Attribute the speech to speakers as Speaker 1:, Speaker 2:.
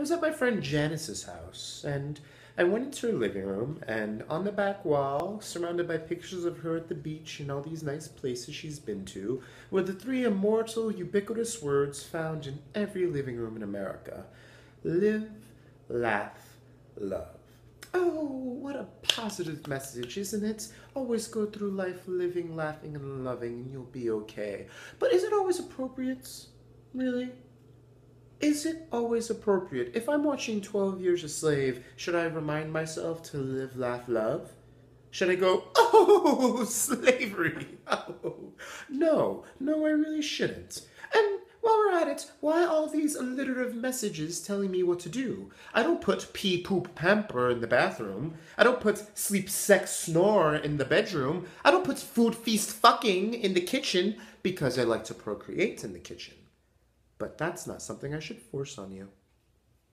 Speaker 1: I was at my friend Janice's house, and I went into her living room, and on the back wall, surrounded by pictures of her at the beach and all these nice places she's been to, were the three immortal, ubiquitous words found in every living room in America live, laugh, love. Oh, what a positive message, isn't it? Always go through life living, laughing, and loving, and you'll be okay. But is it always appropriate? Really? Is it always appropriate? If I'm watching 12 Years a Slave, should I remind myself to live, laugh, love? Should I go, oh, slavery? Oh. No, no, I really shouldn't. And while we're at it, why all these alliterative messages telling me what to do? I don't put pee, poop, pamper in the bathroom. I don't put sleep, sex, snore in the bedroom. I don't put food, feast, fucking in the kitchen because I like to procreate in the kitchen. But that's not something I should force on you.